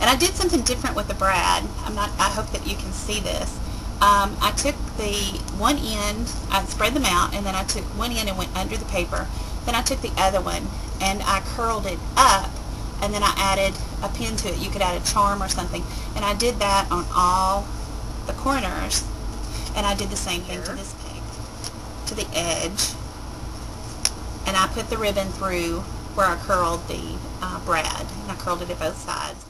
And I did something different with the brad. I'm not, I hope that you can see this. Um, I took the one end, I spread them out, and then I took one end and went under the paper. Then I took the other one and I curled it up and then I added a pin to it. You could add a charm or something. And I did that on all the corners. And I did the same thing to this peg, to the edge. And I put the ribbon through where I curled the uh, brad. And I curled it at both sides.